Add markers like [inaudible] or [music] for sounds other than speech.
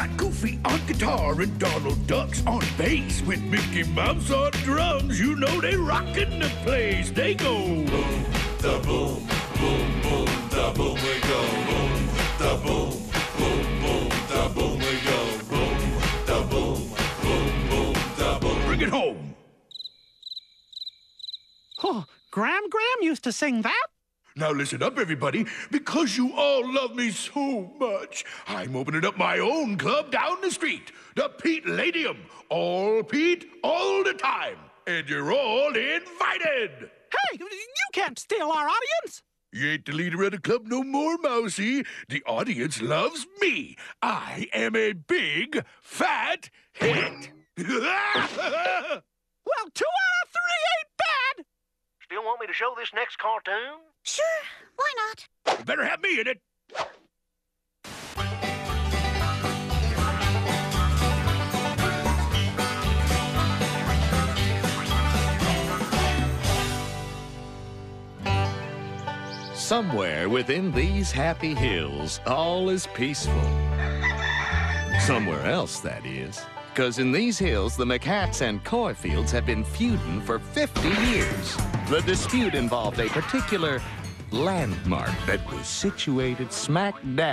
got Goofy on guitar and Donald Ducks on bass. With Mickey Mouse on drums, you know they rockin' the place. They go boom, the boom, boom, boom, the boom we go. Boom, the boom, boom, boom, the boom we go. Boom, the boom, boom, boom, the boom. Bring it home. Oh, Gram Gram used to sing that? Now listen up, everybody. Because you all love me so much, I'm opening up my own club down the street, the Pete Ladium. All Pete, all the time. And you're all invited. Hey, you can't steal our audience. You ain't the leader of the club no more, Mousy. The audience loves me. I am a big, fat hit. [laughs] want me to show this next cartoon? Sure, why not? You better have me in it. Somewhere within these happy hills, all is peaceful. Somewhere else, that is. Because in these hills, the McHats and Coyfields have been feuding for 50 years. The dispute involved a particular landmark that was situated smack dab